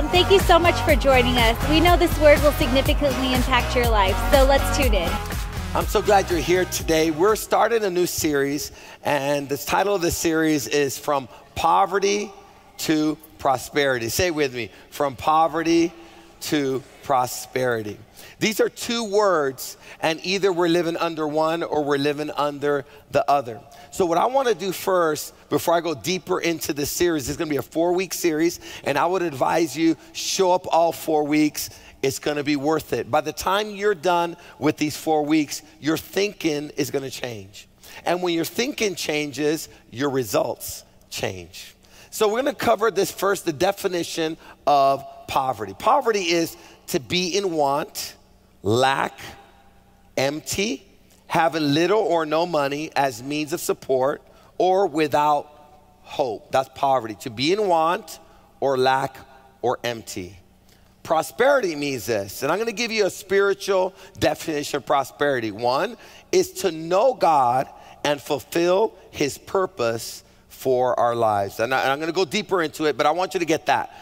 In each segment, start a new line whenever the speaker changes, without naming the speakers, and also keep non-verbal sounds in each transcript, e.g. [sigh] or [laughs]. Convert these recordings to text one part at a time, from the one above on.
Um, thank you so much for joining us. We know this word will significantly impact your life, so let's tune in.
I'm so glad you're here today. We're starting a new series, and the title of the series is From Poverty to Prosperity. Say with me From Poverty to Prosperity. These are two words, and either we're living under one or we're living under the other. So, what I want to do first, before I go deeper into the series, is going to be a four week series, and I would advise you show up all four weeks. It's going to be worth it. By the time you're done with these four weeks, your thinking is going to change. And when your thinking changes, your results change. So, we're going to cover this first the definition of poverty. Poverty is to be in want, lack, empty, having little or no money as means of support, or without hope. That's poverty. To be in want or lack or empty. Prosperity means this, and I'm gonna give you a spiritual definition of prosperity. One is to know God and fulfill his purpose for our lives. And, I, am gonna go deeper into it, but I want you to get that.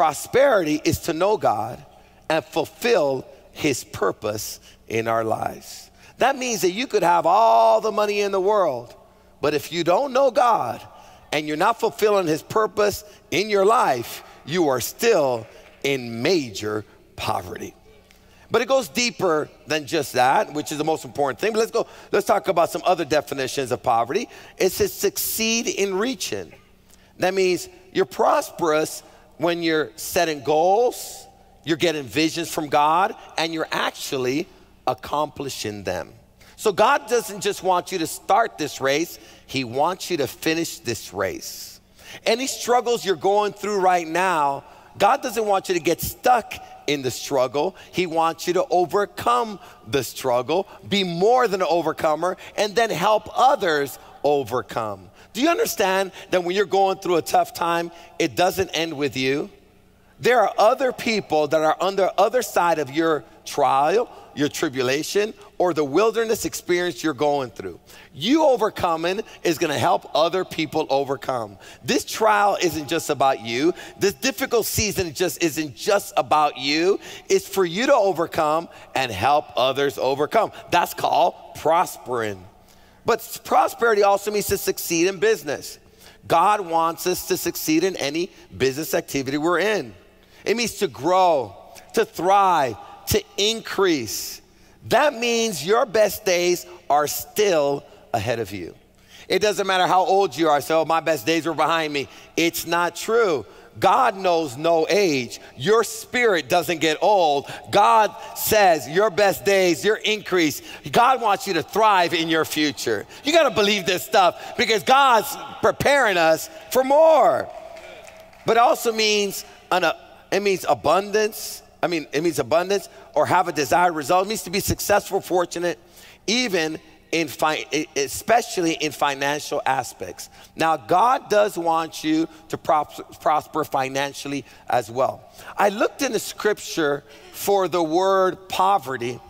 Prosperity is to know God and fulfill his purpose in our lives. That means that you could have all the money in the world, but if you don't know God and you're not fulfilling His purpose in your life, you are still in major poverty. But it goes deeper than just that, which is the most important thing. But let's go, let's talk about some other definitions of poverty. It says succeed in reaching. That means you're prosperous when you're setting goals, you're getting visions from God, and you're actually accomplishing them. So God doesn't just want you to start this race, He wants you to finish this race. Any struggles you're going through right now, God doesn't want you to get stuck in the struggle. He wants you to overcome the struggle, be more than an overcomer, and then help others overcome. Do you understand that when you're going through a tough time, it doesn't end with you? There are other people that are on the other side of your trial your tribulation or the wilderness experience you're going through. You overcoming is going to help other people overcome. This trial isn't just about you. This difficult season just isn't just about you. It's for you to overcome and help others overcome. That's called prospering. But prosperity also means to succeed in business. God wants us to succeed in any business activity we're in. It means to grow, to thrive, to increase. That means your best days are still ahead of you. It doesn't matter how old you are, so oh, my best days were behind me. It's not true. God knows no age. Your spirit doesn't get old. God says your best days, your increase. God wants you to thrive in your future. You got to believe this stuff because God's preparing us for more. But it also means an, it means abundance. I mean, it means abundance or have a desired result. It means to be successful, fortunate, even in fi- especially in financial aspects. Now, God does want you to prosper financially as well. I looked in the scripture for the word poverty,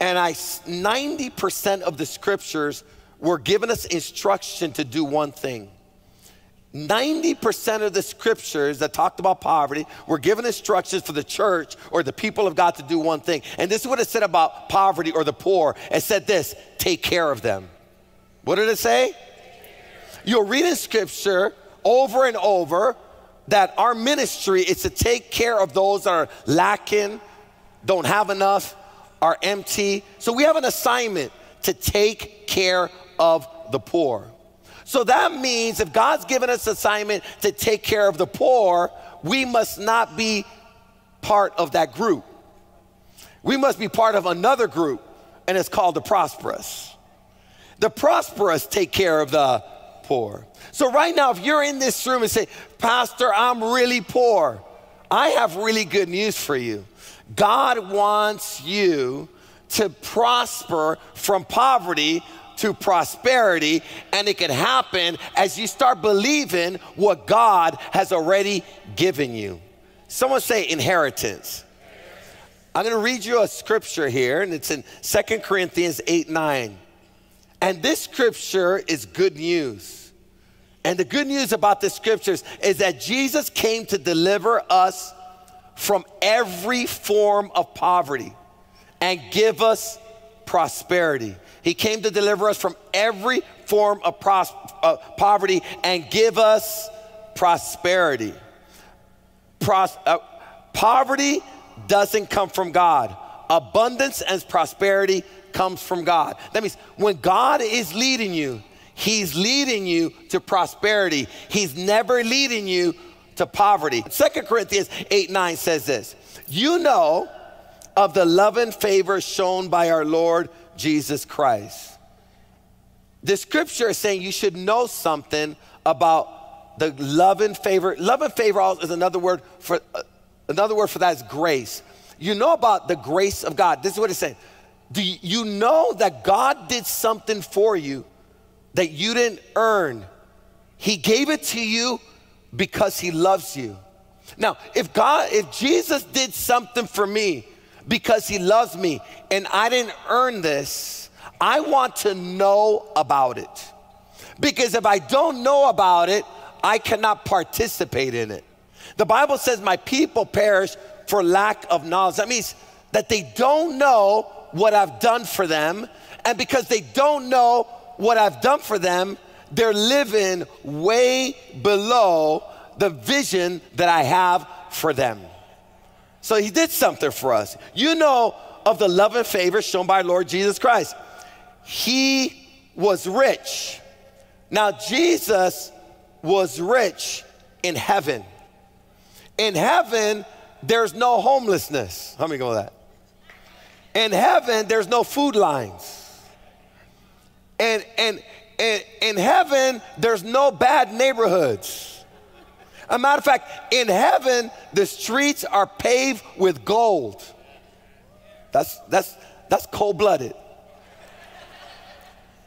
and I 90% of the scriptures were giving us instruction to do one thing 90% of the scriptures that talked about poverty were given instructions for the church or the people of God to do one thing. And this is what it said about poverty or the poor. It said this take care of them. What did it say? You'll read in scripture over and over that our ministry is to take care of those that are lacking, don't have enough, are empty. So we have an assignment to take care of the poor. So that means if God's given us assignment to take care of the poor, we must not be part of that group. We must be part of another group, and it's called the prosperous. The prosperous take care of the poor. So, right now, if you're in this room and say, Pastor, I'm really poor, I have really good news for you. God wants you to prosper from poverty to prosperity, and it can happen as you start believing what God has already given you. Someone say inheritance. I'm going to read you a scripture here, and it's in Second Corinthians 8 9. And this scripture is good news. And the good news about the scriptures is that Jesus came to deliver us from every form of poverty and give us prosperity. He came to deliver us from every form of pros- uh, poverty and give us prosperity. Pros- uh, poverty doesn't come from God. Abundance and prosperity comes from God. That means when God is leading you, He's leading you to prosperity. He's never leading you to poverty. Second Corinthians 8 9 says this You know of the love and favor shown by our Lord Jesus Christ. The scripture is saying you should know something about the love and favor. Love and favor is another word for uh, another word for that is grace. You know about the grace of God. This is what it's saying. Do you know that God did something for you that you didn't earn? He gave it to you because he loves you. Now, if God, if Jesus did something for me because he loves me and I didn't earn this, I want to know about it. Because if I don't know about it, I cannot participate in it. The Bible says, My people perish for lack of knowledge. That means that they don't know what I've done for them. And because they don't know what I've done for them, they're living way below the vision that I have for them. So he did something for us. You know of the love and favor shown by Lord Jesus Christ. He was rich. Now, Jesus was rich in heaven. In heaven, there's no homelessness. How many go with that? In heaven, there's no food lines. And, and, and in heaven, there's no bad neighborhoods. A matter of fact, in heaven, the streets are paved with gold. That's, that's, that's cold blooded.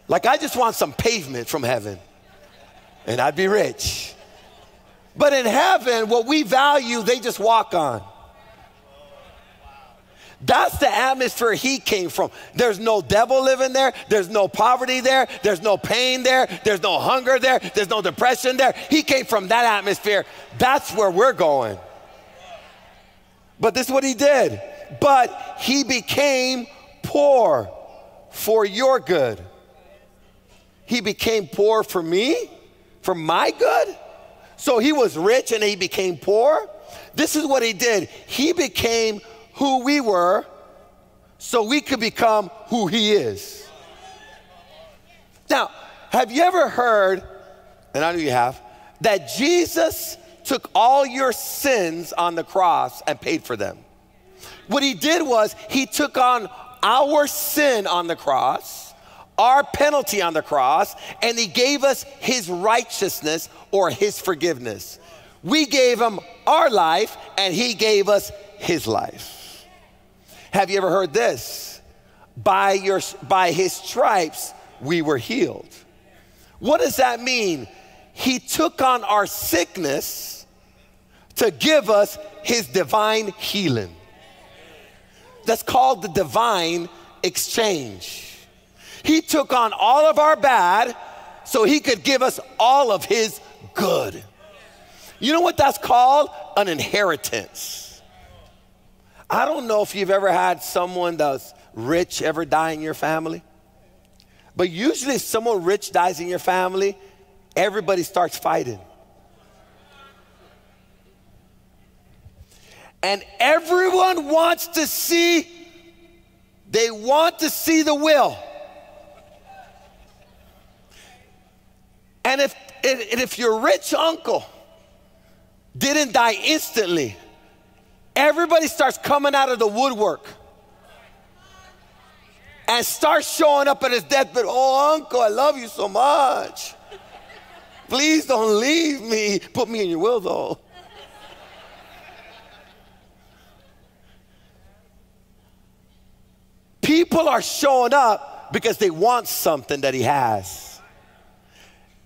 Like, I just want some pavement from heaven, and I'd be rich. But in heaven, what we value, they just walk on. That's the atmosphere he came from. There's no devil living there. There's no poverty there. There's no pain there. There's no hunger there. There's no depression there. He came from that atmosphere. That's where we're going. But this is what he did. But he became poor for your good. He became poor for me, for my good. So he was rich and he became poor. This is what he did. He became who we were so we could become who He is. Now, have you ever heard, and I know you have, that Jesus took all your sins on the cross and paid for them? What He did was He took on our sin on the cross, our penalty on the cross, and He gave us His righteousness or His forgiveness. We gave Him our life, and He gave us His life. Have you ever heard this? By, your, by his stripes, we were healed. What does that mean? He took on our sickness to give us his divine healing. That's called the divine exchange. He took on all of our bad so he could give us all of his good. You know what that's called? An inheritance. I don't know if you've ever had someone that's rich ever die in your family, but usually if someone rich dies in your family, everybody starts fighting. And everyone wants to see, they want to see the will. And if, and if your rich uncle didn't die instantly, everybody starts coming out of the woodwork and starts showing up at his deathbed. Oh, uncle, I love you so much. Please don't leave me. Put me in your will, though. People are showing up because they want something that he has.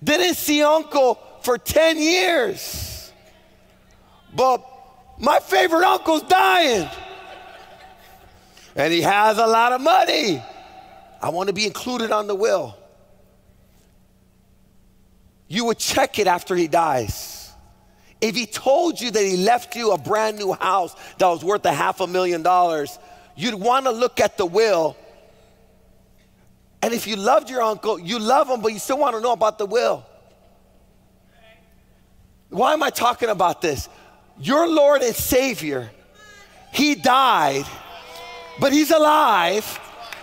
Didn't see uncle for 10 years. But my favorite uncle's dying. And he has a lot of money. I want to be included on the will. You would check it after he dies. If he told you that he left you a brand new house that was worth a half a million dollars, you'd want to look at the will. And if you loved your uncle, you love him, but you still want to know about the will. Why am I talking about this? Your Lord and Savior, He died, but He's alive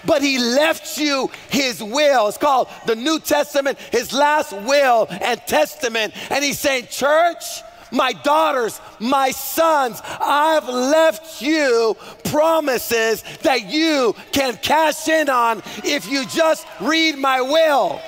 but he left you his will. It's called the New Testament, his last will and testament. And he's saying, Church, my daughters, my sons, I've left you promises that you can cash in on if you just read my will.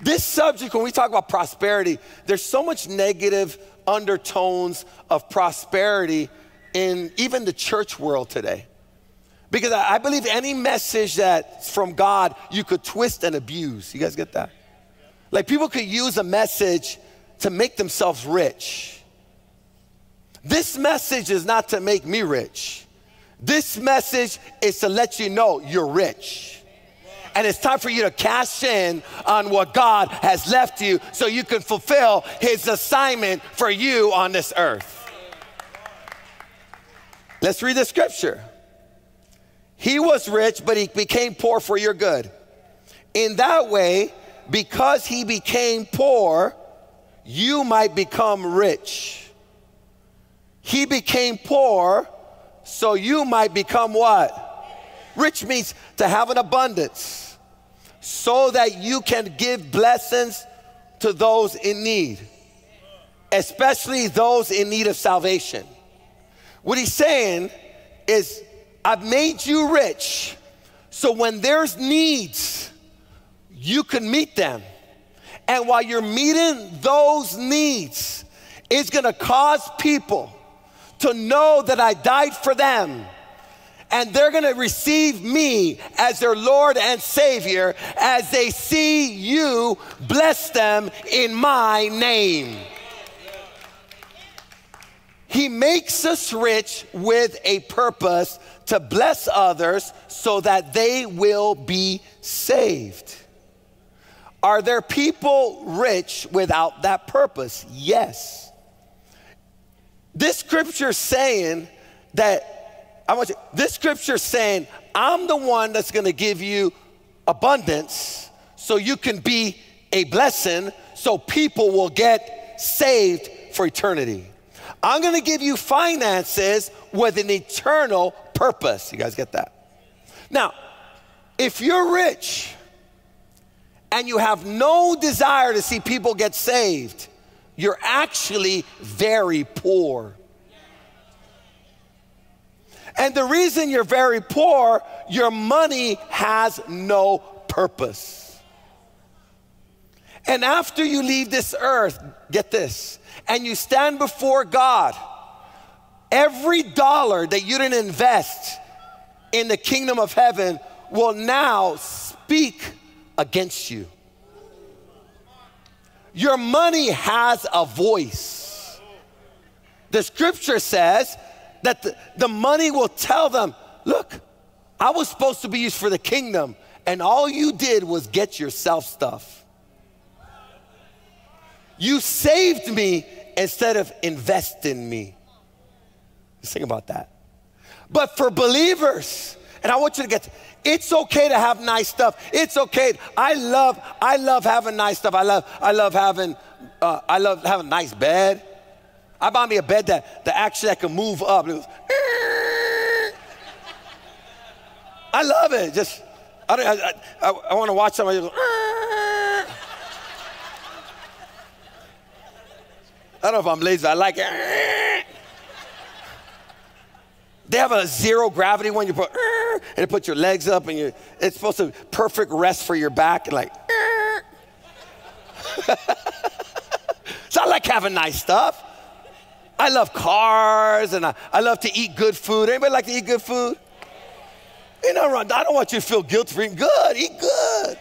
This subject, when we talk about prosperity, there's so much negative undertones of prosperity in even the church world today. Because I believe any message that's from God, you could twist and abuse. You guys get that? Like people could use a message to make themselves rich. This message is not to make me rich. This message is to let you know you're rich. And it's time for you to cash in on what God has left you so you can fulfill His assignment for you on this earth. Let's read the scripture. He was rich, but he became poor for your good. In that way, because he became poor, you might become rich. He became poor, so you might become what? Rich means to have an abundance, so that you can give blessings to those in need, especially those in need of salvation. What he's saying is, I've made you rich, so when there's needs, you can meet them. And while you're meeting those needs, it's gonna cause people to know that I died for them. And they're gonna receive me as their Lord and Savior as they see you bless them in my name. He makes us rich with a purpose to bless others so that they will be saved. Are there people rich without that purpose? Yes. This scripture saying that I want you, this scripture saying, I'm the one that's gonna give you abundance so you can be a blessing so people will get saved for eternity. I'm gonna give you finances with an eternal purpose. You guys get that? Now, if you're rich and you have no desire to see people get saved, you're actually very poor. And the reason you're very poor, your money has no purpose. And after you leave this earth, get this, and you stand before God, every dollar that you didn't invest in the kingdom of heaven will now speak against you. Your money has a voice. The scripture says that the, the money will tell them, look, I was supposed to be used for the kingdom, and all you did was get yourself stuff. You saved me instead of investing me. Just think about that. But for believers, and I want you to get it's okay to have nice stuff. It's okay. I love, I love having nice stuff. I love, I love having, uh, I love having a nice bed. I buy me a bed that, that actually I can move up. Goes, I love it. Just, I, I, I, I want to watch somebody. Goes, I don't know if I'm lazy, I like it. They have a zero gravity one. You put and it puts your legs up, and you it's supposed to perfect rest for your back, and like. [laughs] so I like having nice stuff. I love cars, and I, I love to eat good food. Anybody like to eat good food? You know, I don't want you to feel guilty for eating good. Eat good.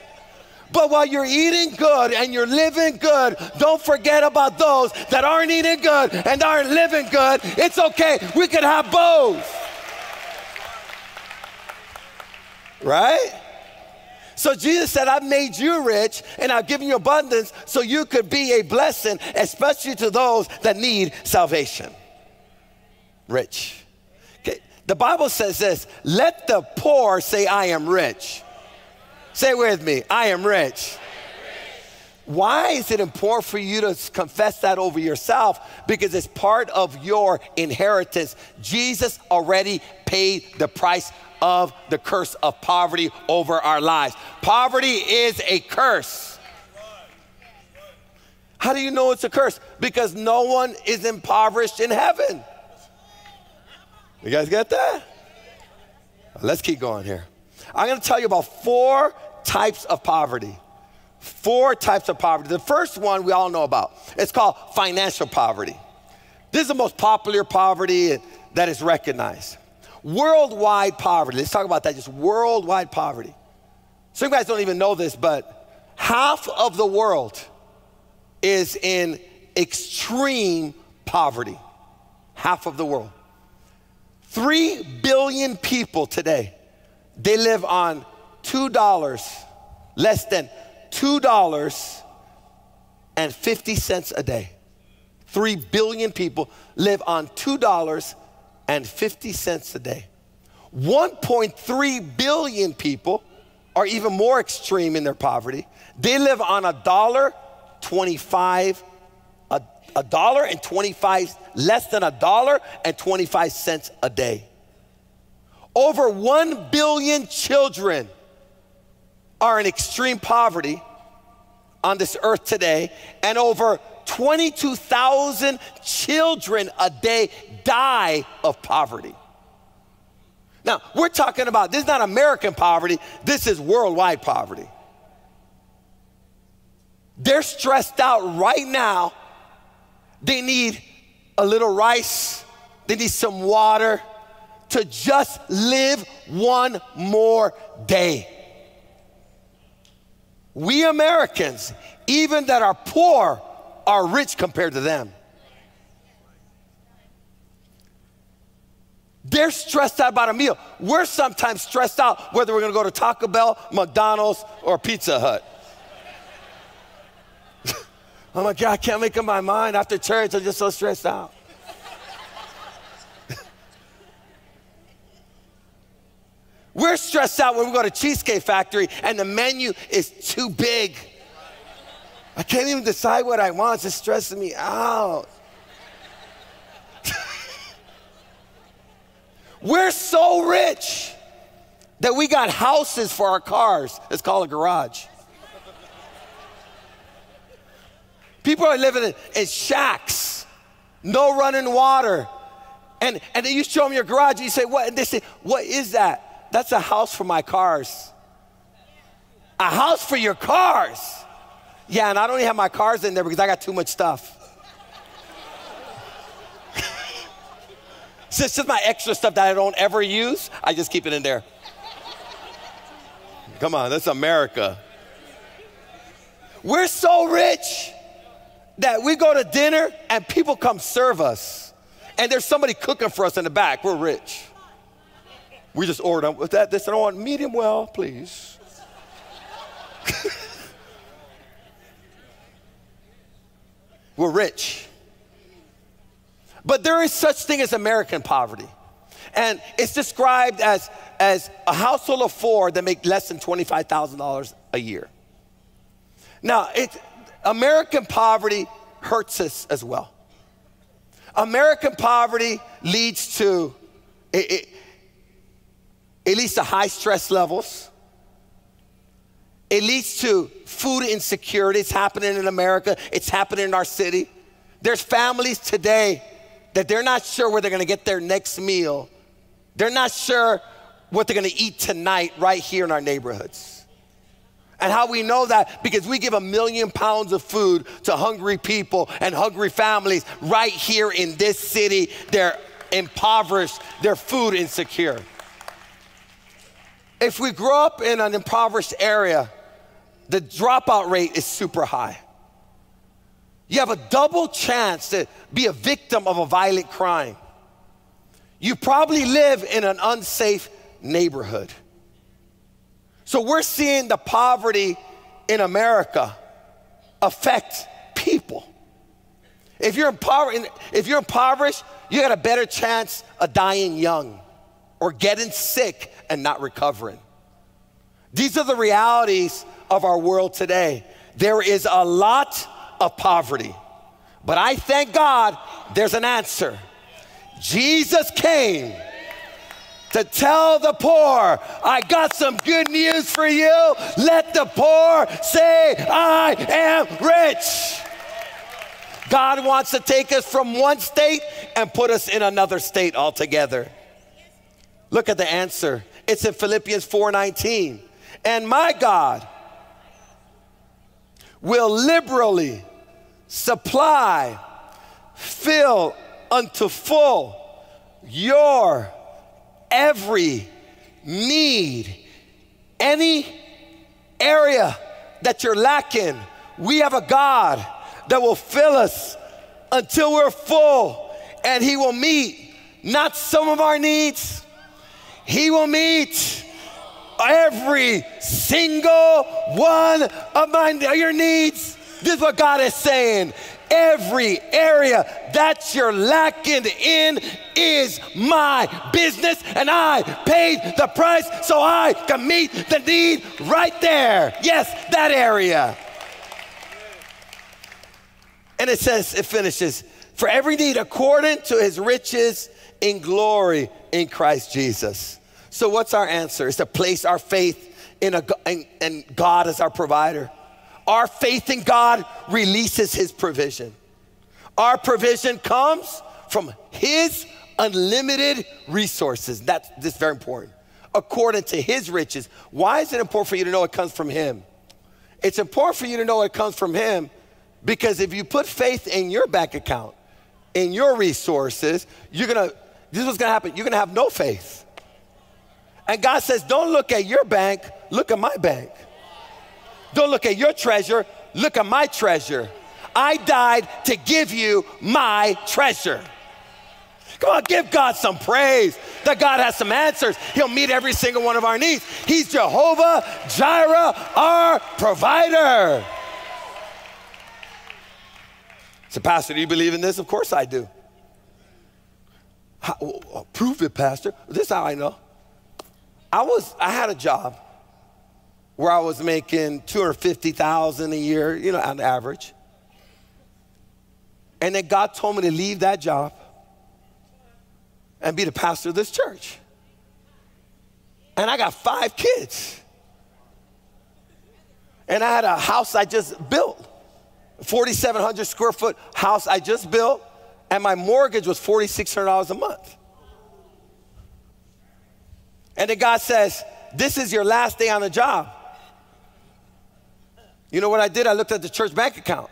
But while you're eating good and you're living good, don't forget about those that aren't eating good and aren't living good. It's okay. We can have both. Right? So Jesus said, I've made you rich and I've given you abundance so you could be a blessing, especially to those that need salvation. Rich. Okay. The Bible says this let the poor say, I am rich. Say with me, I am rich. Why is it important for you to confess that over yourself? Because it's part of your inheritance. Jesus already paid the price of the curse of poverty over our lives. Poverty is a curse. How do you know it's a curse? Because no one is impoverished in heaven. You guys get that? Let's keep going here. I'm going to tell you about four types of poverty. Four types of poverty. The first one we all know about. It's called financial poverty. This is the most popular poverty that is recognized. Worldwide poverty. Let's talk about that, just worldwide poverty. Some guys don't even know this, but half of the world is in extreme poverty. Half of the world. Three billion people today, they live on $2, less than $2.50 a day. Three billion people live on $2.50 a day. 1.3 billion people are even more extreme in their poverty. They live on a dollar 25, a, a dollar and 25, less than a dollar and 25 cents a day. Over 1 billion children are in extreme poverty on this earth today, and over 22,000 children a day die of poverty. Now, we're talking about this is not American poverty, this is worldwide poverty. They're stressed out right now. They need a little rice, they need some water to just live one more day. We Americans, even that are poor, are rich compared to them. They're stressed out about a meal. We're sometimes stressed out whether we're gonna go to Taco Bell, McDonald's, or Pizza Hut. [laughs] I'm like, yeah, I can't make up my mind after church. I'm just so stressed out. We're stressed out when we go to Cheesecake Factory and the menu is too big. I can't even decide what I want. It's just stressing me out. [laughs] We're so rich that we got houses for our cars. It's called a garage. People are living in, in shacks, no running water. And, and then you show them your garage and you say, What? And they say, What is that? That's a house for my cars. A house for your cars. Yeah, and I don't even have my cars in there because I got too much stuff. [laughs] so it's just my extra stuff that I don't ever use. I just keep it in there. Come on, that's America. We're so rich that we go to dinner and people come serve us. And there's somebody cooking for us in the back. We're rich. We just ordered them with that. They said, I want medium well, please. [laughs] We're rich. But there is such thing as American poverty. And it's described as, as a household of four that make less than $25,000 a year. Now, it, American poverty hurts us as well. American poverty leads to, it, it leads to high stress levels. It leads to food insecurity. It's happening in America, it's happening in our city. There's families today that they're not sure where they're gonna get their next meal. They're not sure what they're gonna eat tonight right here in our neighborhoods. And how we know that? Because we give a million pounds of food to hungry people and hungry families right here in this city. They're impoverished, they're food insecure. If we grow up in an impoverished area, the dropout rate is super high. You have a double chance to be a victim of a violent crime. You probably live in an unsafe neighborhood. So we're seeing the poverty in America affect people. If you're, if you're impoverished, you got a better chance of dying young or getting sick and not recovering. These are the realities of our world today. There is a lot of poverty, but I thank God there's an answer. Jesus came to tell the poor, I got some good news for you. Let the poor say, I am rich. God wants to take us from one state and put us in another state altogether. Look at the answer. It's in Philippians 4:19. And my God will liberally supply, fill unto full your every need, any area that you're lacking. We have a God that will fill us until we're full, and He will meet not some of our needs, He will meet every single one of my your needs. This is what God is saying. Every area that you're lacking in is my business, and I paid the price so I can meet the need right there. Yes, that area. And it says, it finishes, for every need according to his riches in glory in Christ Jesus. So, what's our answer? Is to place our faith in, a, in, in God as our provider. Our faith in God releases his provision. Our provision comes from his unlimited resources. That's, that's very important. According to his riches. Why is it important for you to know it comes from him? It's important for you to know it comes from him because if you put faith in your bank account, in your resources, you're gonna, this is what's gonna happen. You're gonna have no faith. And God says, don't look at your bank, look at my bank. Don't look at your treasure, look at my treasure. I died to give you my treasure. Come on, give God some praise that God has some answers. He'll meet every single one of our needs. He's Jehovah Jireh, our provider. So, Pastor, do you believe in this? Of course I do. How, prove it, Pastor. This is how I know. I was, I had a job where I was making 250,000 a year, you know, on average. And then God told me to leave that job and be the pastor of this church. And I got five kids. And I had a house I just built, 4,700 square foot house I just built, and my mortgage was $4,600 a month. And then God says, This is your last day on the job. You know what I did? I looked at the church bank account,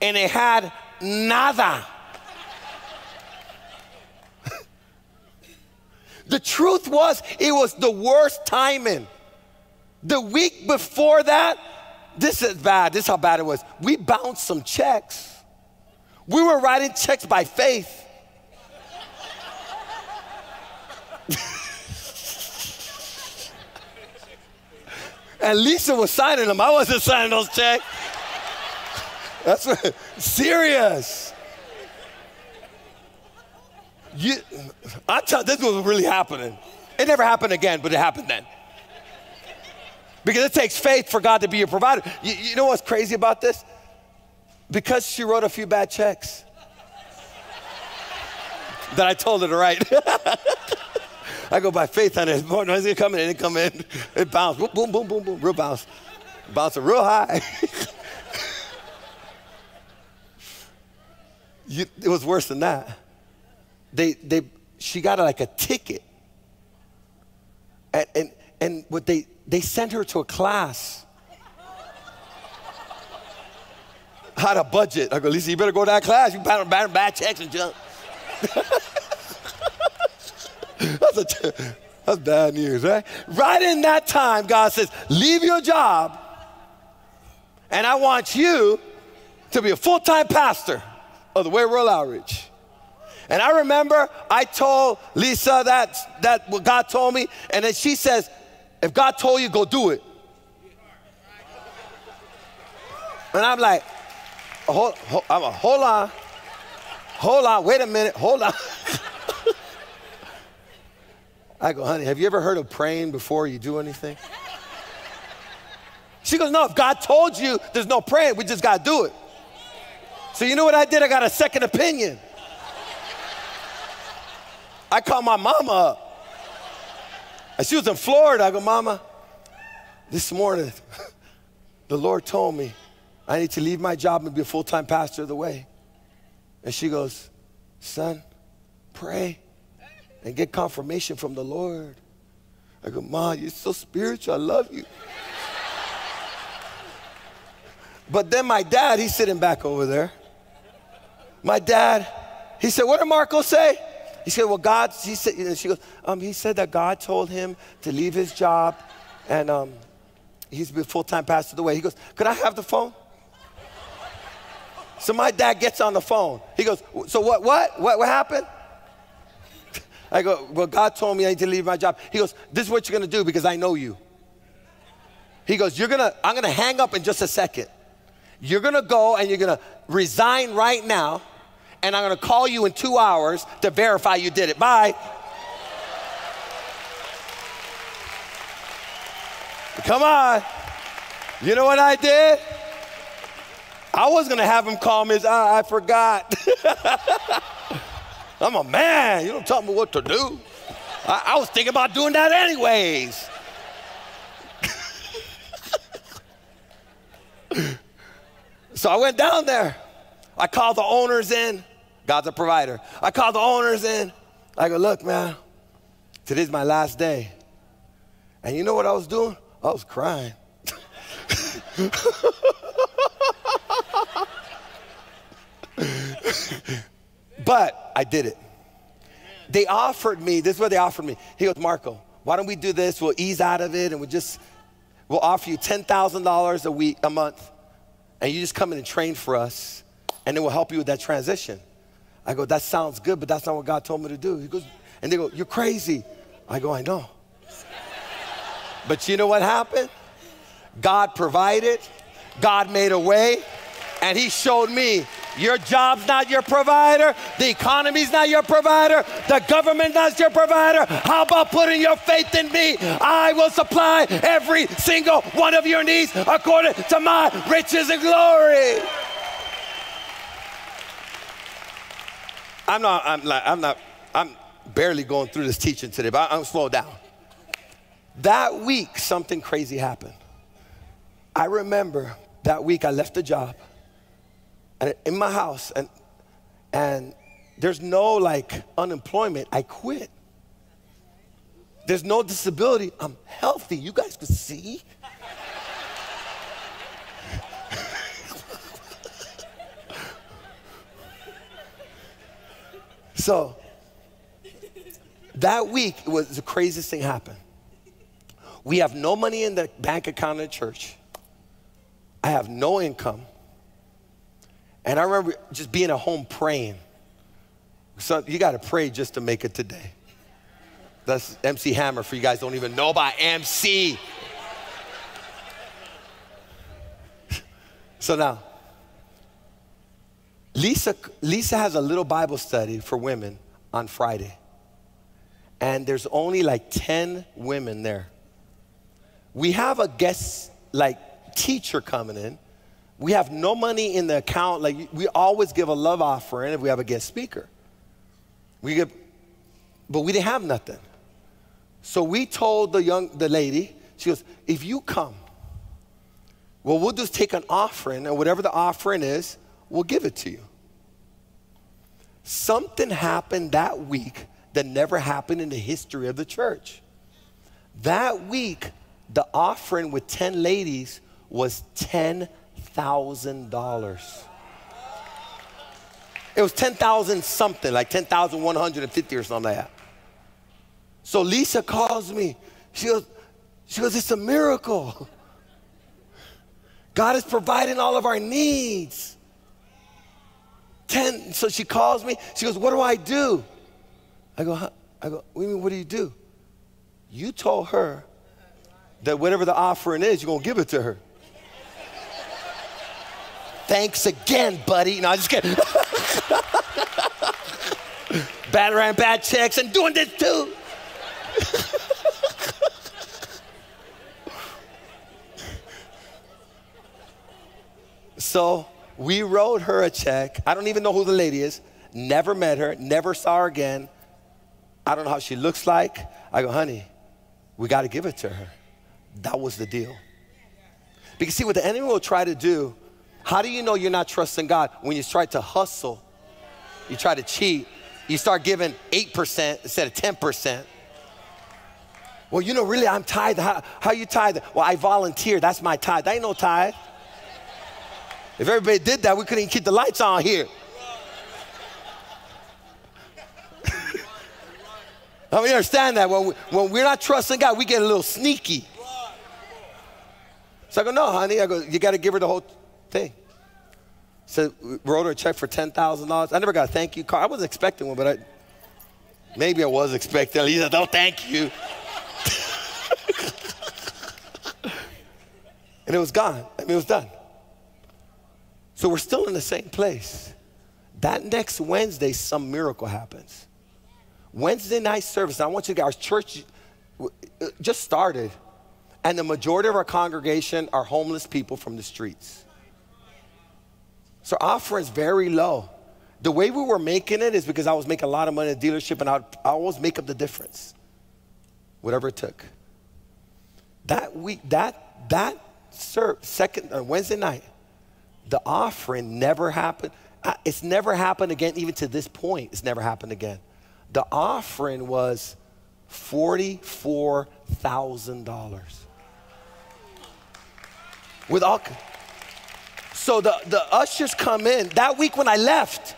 and it had nada. [laughs] the truth was, it was the worst timing. The week before that, this is bad. This is how bad it was. We bounced some checks. We were writing checks by faith. [laughs] and Liza was signing them. I wasn't signing those checks. That's what, serious. You, I tell this was really happening. It never happened again, but it happened then. Because it takes faith for God to be your provider. You, you know what's crazy about this? Because she wrote a few bad checks that I told her to write. [laughs] I go by faith on it. Boy, noise it come in, it come in, it bounced. Boom, boom, boom, boom, boom, real bounce. Bouncing real high. [laughs] you, it was worse than that. They, they, she got like a ticket. And, and, and what they, they sent her to a class. How to budget. I go, Liza, you better go to that class. You better bad, bad checks and junk. [laughs] that's, a, that's bad news, right? Right in that time, God says, leave your job, and I want you to be a full time pastor of the Way World Outreach. And I remember I told Liza that, that what God told me, and then she says, if God told you, go do it. And I'm like, hold, I'm a, hold on, hold on, wait a minute, hold on. [laughs] I go, honey, have you ever heard of praying before you do anything? She goes, no, if God told you there's no praying, we just got to do it. So you know what I did? I got a second opinion. I called my mama up. And she was in Florida. I go, Mama, this morning, [laughs] the Lord told me I need to leave my job and be a full time pastor of the way. And she goes, Son, pray and get confirmation from the Lord. I go, Mom, you're so spiritual. I love you. but then my dad, he's sitting back over there. My dad, he said, What did Marco say? He said, Well, God, he said, know, she goes, um, He said that God told him to leave his job and um, he's been full time pastor of the way. He goes, Could I have the phone? So my dad gets on the phone. He goes, So what, what, what, what happened? I go, Well, God told me I need to leave my job. He goes, This is what you're gonna do because I know you. He goes, You're gonna, I'm gonna hang up in just a second. You're gonna go and you're gonna resign right now and I'm gonna call you in two hours to verify you did it. Bye. Come on. You know what I did? I was gonna have him call me. Ah, I forgot. [laughs] I'm a man. You don't tell me what to do. I, I was thinking about doing that anyways. [laughs] so I went down there. I called the owners in. God's a provider. I called the owners in. I go, look, man, today's my last day. And you know what I was doing? I was crying. [laughs] [laughs] but I did it. They offered me, this is what they offered me. He goes, Marco, why don't we do this? We'll ease out of it and we'll just, we'll offer you $10,000 a week, a month, and you just come in and train for us, and then we'll help you with that transition. I go, that sounds good, but that's not what God told me to do. He goes, and they go, you're crazy. I go, I know. [laughs] but you know what happened? God provided, God made a way, and He showed me your job's not your provider, the economy's not your provider, the government not your provider. How about putting your faith in me? I will supply every single one of your needs according to my riches and glory. I'm not, I'm like, I'm not, I'm barely going through this teaching today, but I'm slow down. That week, something crazy happened. I remember that week I left the job and in my house and and there's no like unemployment. I quit. There's no disability. I'm healthy. You guys can see. [laughs] So that week it was the craziest thing happened. We have no money in the bank account of the church. I have no income. And I remember just being at home praying. So you got to pray just to make it today. That's MC Hammer for you guys don't even know about MC. [laughs] so now, Liza, Liza has a little Bible study for women on Friday. And there's only like 10 women there. We have a guest, like, teacher coming in. We have no money in the account. Like, we always give a love offering if we have a guest speaker. We give, but we didn't have nothing. So we told the young, the lady, she goes, if you come, well, we'll just take an offering, and whatever the offering is, we'll give it to you. Something happened that week that never happened in the history of the church. That week, the offering with 10 ladies was $10,000. It was 10,000 something, like 10,150 or something like that. So Liza calls me. She goes, she goes, it's a miracle. God is providing all of our needs. 10. So she calls me. She goes, What do I do? I go, huh? I go, what do, you mean, what do you do? You told her that whatever the offering is, you're going to give it to her. Thanks again, buddy. No, I just kidding. [laughs] bad around bad checks and doing this too. [laughs] so we wrote her a check. I don't even know who the lady is. Never met her, never saw her again. I don't know how she looks like. I go, honey, we got to give it to her. That was the deal. Because, see, what the enemy will try to do, how do you know you're not trusting God? When you try to hustle, you try to cheat, you start giving 8% instead of 10%. Well, you know, really, I'm tithe. How, how you tithe? Well, I volunteer. That's my tithe. That ain't no tithe. If everybody did that, we couldn't even keep the lights on here. [laughs] I mean, understand that when, we, when we're not trusting God, we get a little sneaky. So I go, no, honey. I go, you got to give her the whole thing. So wrote her a check for ten thousand dollars. I never got a thank you card. I wasn't expecting one, but I maybe I was expecting. Said, "No, thank you," [laughs] and it was gone. I mean, it was done. So we're still in the same place. That next Wednesday, some miracle happens. Wednesday night service, I want you to our church just started, and the majority of our congregation are homeless people from the streets. So our is very low. The way we were making it is because I was making a lot of money at the dealership, and I'd, I always make up the difference, whatever it took. That week, that that second uh, Wednesday night, the offering never happened. It's never happened again, even to this point. It's never happened again the offering was $44,000. With all, so the, the ushers come in. That week when I left,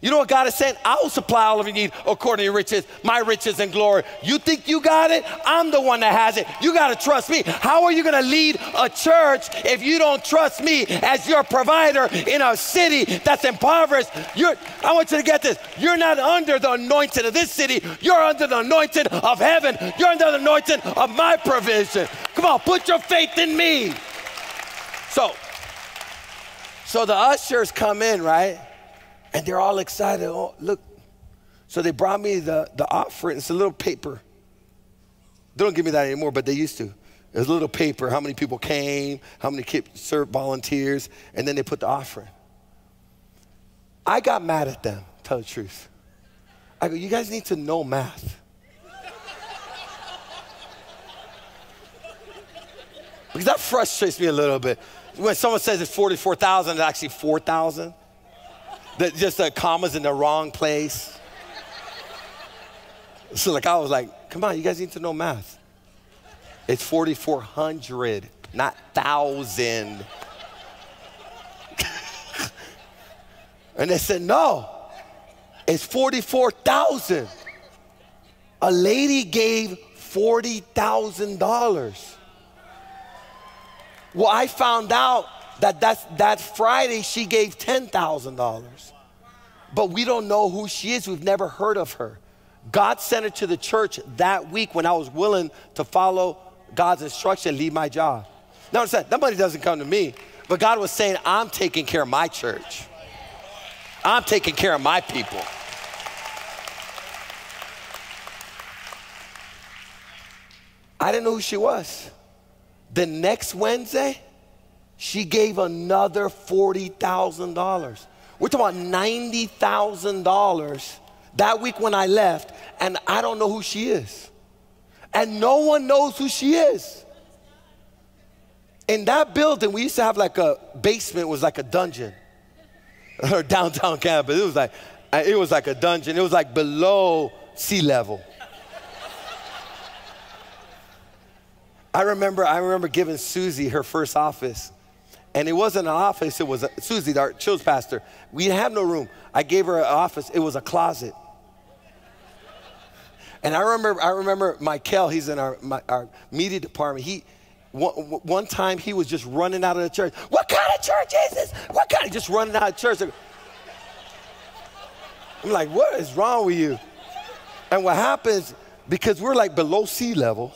you know what God is saying? I will supply all of your need according to your riches, my riches and glory. You think you got it? I'm the one that has it. You got to trust me. How are you going to lead a church if you don't trust me as your provider in a city that's impoverished? You're, I want you to get this. You're not under the anointing of this city. You're under the anointing of heaven. You're under the anointing of my provision. Come on, put your faith in me. So, so the ushers come in, right? And they're all excited. Oh, look. So they brought me the, the offering. It's a little paper. They don't give me that anymore, but they used to. There's a little paper, how many people came, how many served volunteers, and then they put the offering. I got mad at them, tell the truth. I go, you guys need to know math. because that frustrates me a little bit. When someone says it's 44,000, it's actually 4,000 that just the commas in the wrong place. So like I was like, come on, you guys need to know math. It's 4,400, not thousand. [laughs] and they said, no, it's 44,000. A lady gave $40,000. Well, I found out that that's, that Friday she gave $10,000. But we don't know who she is. We've never heard of her. God sent her to the church that week when I was willing to follow God's instruction, leave my job. Now, understand, that money doesn't come to me, but God was saying, I'm taking care of my church. I'm taking care of my people. I didn't know who she was. The next Wednesday, she gave another $40,000. We're talking about $90,000 that week when I left, and I don't know who she is. And no one knows who she is. In that building, we used to have like a basement was like a dungeon. [laughs] Or downtown campus. It was like it was like a dungeon. It was like below sea level. I remember I remember giving Susie her first office. And it wasn't an office, it was a, Susie, our children's pastor. We didn't have no room. I gave her an office, it was a closet. And I remember, I remember Michael, he's in our, my, our media department. He, one, one, time he was just running out of the church. What kind of church is this? What kind of, just running out of church. I'm like, what is wrong with you? And what happens, because we're like below sea level,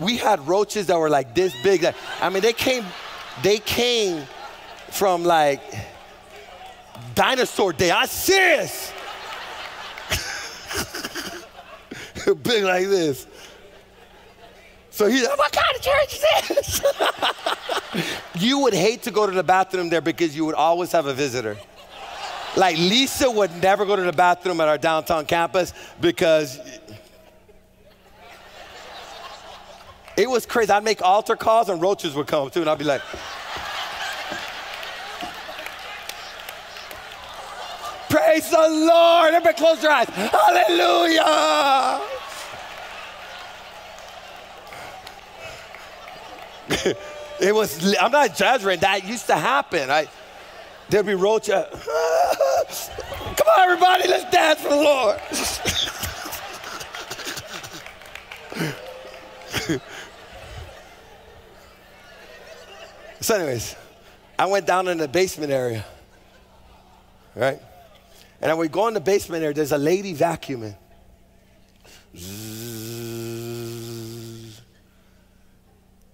we had roaches that were like this big. I mean, they came, they came from like dinosaur day. I'm serious. [laughs] big like this. So he's like, what kind of church is this? you would hate to go to the bathroom there because you would always have a visitor. Like Liza would never go to the bathroom at our downtown campus because it was crazy. I'd make altar calls and roaches would come too, and I'd be like, Praise the Lord. Everybody close your eyes. Hallelujah. [laughs] it was, I'm not exaggerating, that used to happen. I, there'd be roach. Uh, [laughs] come on, everybody, let's dance for the Lord. [laughs] so, anyways, I went down in the basement area, right? And we go in the basement area, there's a lady vacuuming.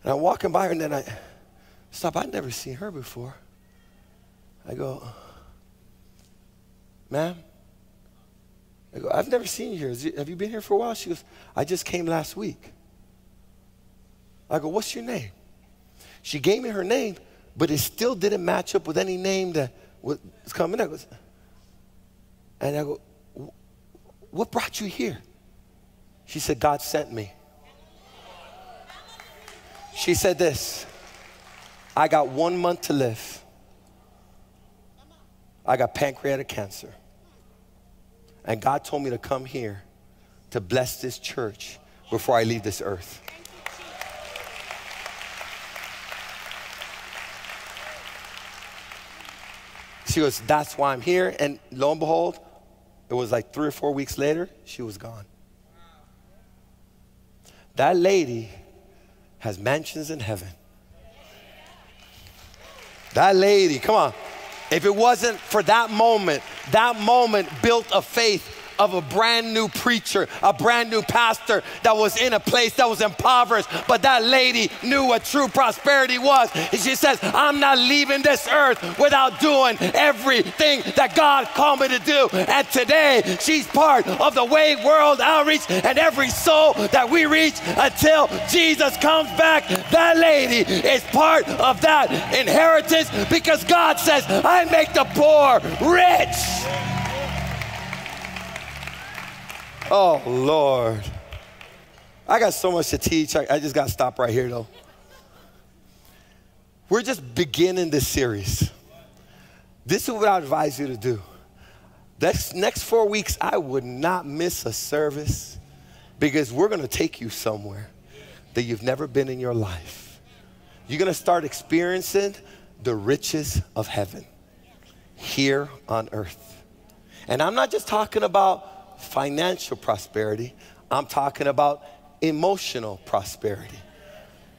And I'm walking by her, and then I stop. I'd never seen her before. I go, ma'am? I go, I've never seen you here. Have you been here for a while? She goes, I just came last week. I go, what's your name? She gave me her name, but it still didn't match up with any name that was coming. I and I go, what brought you here? She said, God sent me. She said this I got one month to live. I got pancreatic cancer. And God told me to come here to bless this church before I leave this earth. She goes, That's why I'm here. And lo and behold, it was like three or four weeks later, she was gone. That lady has mansions in heaven. That lady, come on. If it wasn't for that moment, that moment built a faith of a brand new preacher, a brand new pastor that was in a place that was impoverished. But that lady knew what true prosperity was. And she says, I'm not leaving this earth without doing everything that God called me to do. And today, she's part of the Way World Outreach and every soul that we reach until Jesus comes back. That lady is part of that inheritance because God says, I make the poor rich. Oh, Lord. I got so much to teach. I, I just got to stop right here, though. We're just beginning this series. This is what I advise you to do. This next four weeks, I would not miss a service because we're going to take you somewhere that you've never been in your life. You're going to start experiencing the riches of heaven here on earth. And I'm not just talking about financial prosperity. I'm talking about emotional prosperity.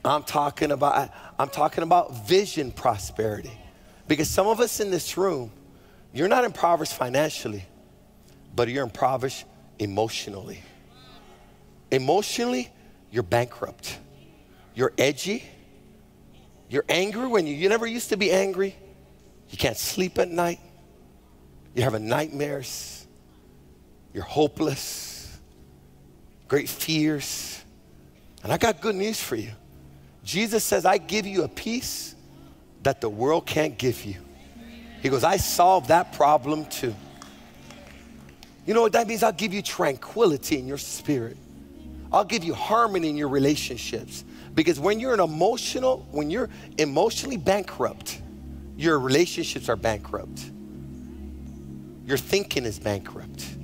I'm talking about I'm talking about vision prosperity. Because some of us in this room, you're not impoverished financially, but you're impoverished emotionally. Emotionally, you're bankrupt. You're edgy. You're angry when you, you never used to be angry. You can't sleep at night. You're having nightmares you're hopeless, great fears. And I got good news for you. Jesus says, I give you a peace that the world can't give you. He goes, I solved that problem too. You know what that means? I'll give you tranquility in your spirit. I'll give you harmony in your relationships. Because when you're an emotional, when you're emotionally bankrupt, your relationships are bankrupt. Your thinking is bankrupt.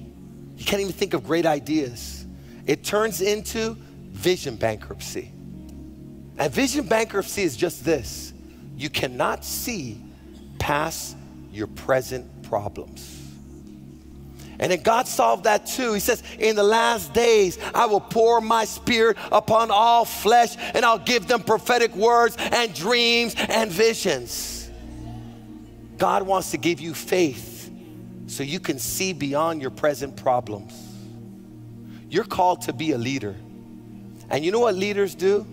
Can't even think of great ideas. It turns into vision bankruptcy. And vision bankruptcy is just this you cannot see past your present problems. And then God solved that too. He says, In the last days, I will pour my spirit upon all flesh, and I'll give them prophetic words and dreams and visions. God wants to give you faith so you can see beyond your present problems. You're called to be a leader. And you know what leaders do?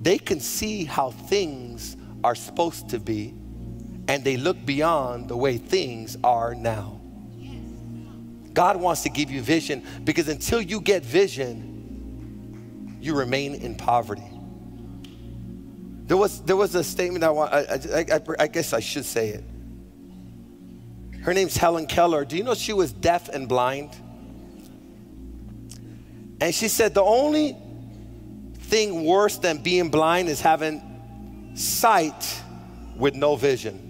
They can see how things are supposed to be and they look beyond the way things are now. God wants to give you vision because until you get vision, you remain in poverty. There was, there was a statement I want, I, I, I, I guess I should say it. Her name's Helen Keller. Do you know she was deaf and blind? And she said the only thing worse than being blind is having sight with no vision.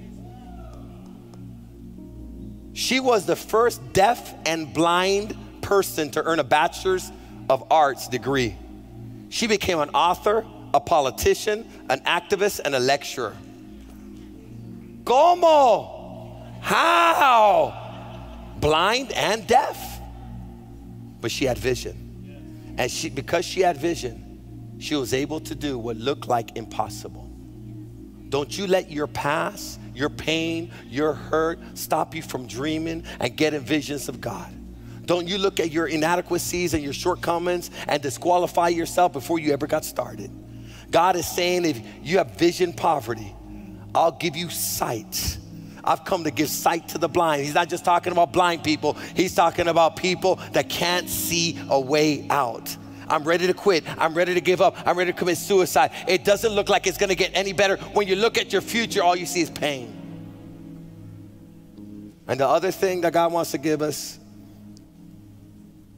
She was the first deaf and blind person to earn a bachelor's of arts degree. She became an author, a politician, an activist, and a lecturer. Como? How? Blind and deaf. But she had vision. And she, because she had vision, she was able to do what looked like impossible. Don't you let your past, your pain, your hurt stop you from dreaming and getting visions of God. Don't you look at your inadequacies and your shortcomings and disqualify yourself before you ever got started. God is saying if you have vision poverty, I'll give you sight. I've come to give sight to the blind. He's not just talking about blind people, he's talking about people that can't see a way out. I'm ready to quit. I'm ready to give up. I'm ready to commit suicide. It doesn't look like it's gonna get any better. When you look at your future, all you see is pain. And the other thing that God wants to give us,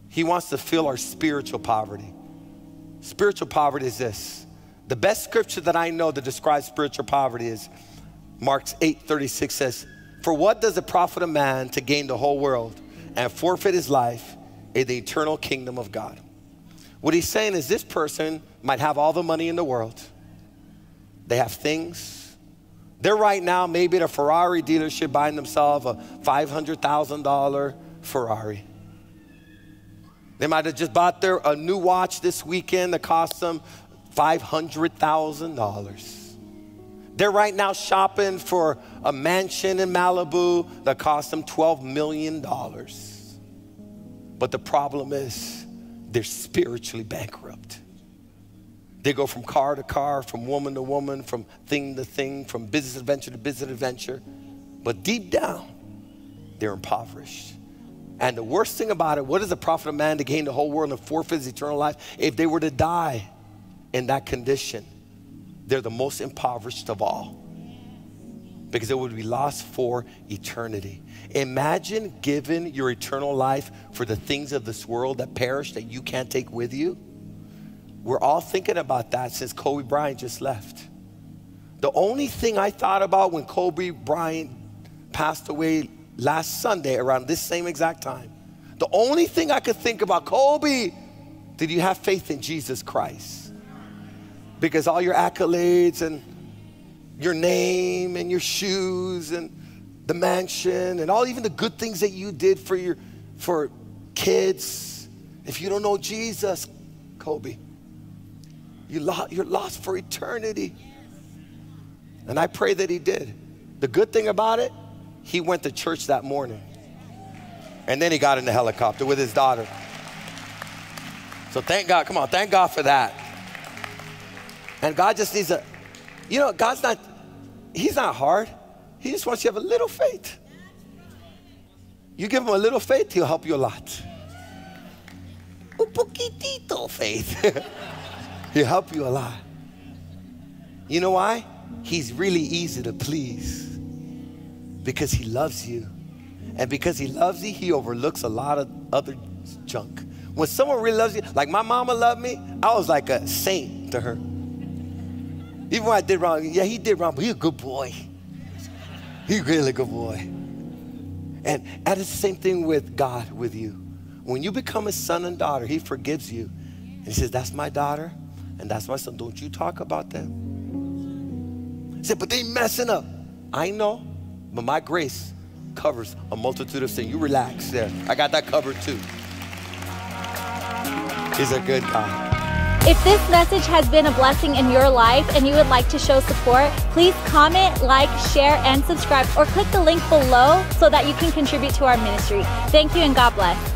He wants to fill our spiritual poverty. Spiritual poverty is this the best scripture that I know that describes spiritual poverty is Mark 8:36 says, For what does it profit a man to gain the whole world and forfeit his life in the eternal kingdom of God? What he's saying is this person might have all the money in the world, they have things. They're right now maybe at a Ferrari dealership buying themselves a $500,000 Ferrari. They might have just bought their a new watch this weekend that cost them $500,000. They're right now shopping for a mansion in Malibu that cost them $12 million. But the problem is, they're spiritually bankrupt. They go from car to car, from woman to woman, from thing to thing, from business adventure to business adventure. But deep down, they're impoverished. And the worst thing about it, what is the profit of man to gain the whole world and forfeit his eternal life? If they were to die, in that condition, they're the most impoverished of all because it would be lost for eternity. Imagine giving your eternal life for the things of this world that perish that you can't take with you. We're all thinking about that since Kobe Bryant just left. The only thing I thought about when Kobe Bryant passed away last Sunday around this same exact time, the only thing I could think about, Kobe, did you have faith in Jesus Christ? Because all your accolades and your name and your shoes and the mansion and all even the good things that you did for your for kids. If you don't know jesus kobe you lo- you're lost for eternity. And i pray that he did. The good thing about it he went to church that morning. And then he got in the helicopter with his daughter. So thank god come on thank god for that and God just needs a, you know, God's not, He's not hard. He just wants you to have a little faith. You give Him a little faith, He'll help you a lot. Un poquitito faith. [laughs] he'll help you a lot. You know why? He's really easy to please because He loves you. And because He loves you, He overlooks a lot of other junk. When someone really loves you, like my mama loved me, I was like a saint to her. Even when I did wrong, yeah, he did wrong, but he's a good boy. He's really a good boy. And that is the same thing with God, with you. When you become a son and daughter, he forgives you. And he says, That's my daughter, and that's my son. Don't you talk about them. He said, But they messing up. I know, but my grace covers a multitude of sin. You relax there. I got that covered too. He's a good God.
If this message has been a blessing in your life and you would like to show support, please comment, like, share, and subscribe, or click the link below so that you can contribute to our ministry. Thank you and God bless.